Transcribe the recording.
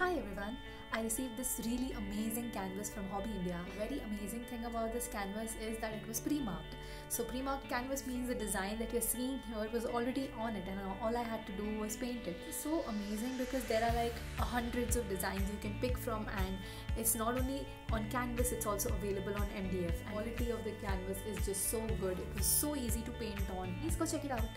Hi everyone, I received this really amazing canvas from Hobby India. Very amazing thing about this canvas is that it was pre-marked. So pre-marked canvas means the design that you're seeing here was already on it and all I had to do was paint it. It's so amazing because there are like hundreds of designs you can pick from and it's not only on canvas it's also available on MDF. And quality of the canvas is just so good. It was so easy to paint on. Please go check it out.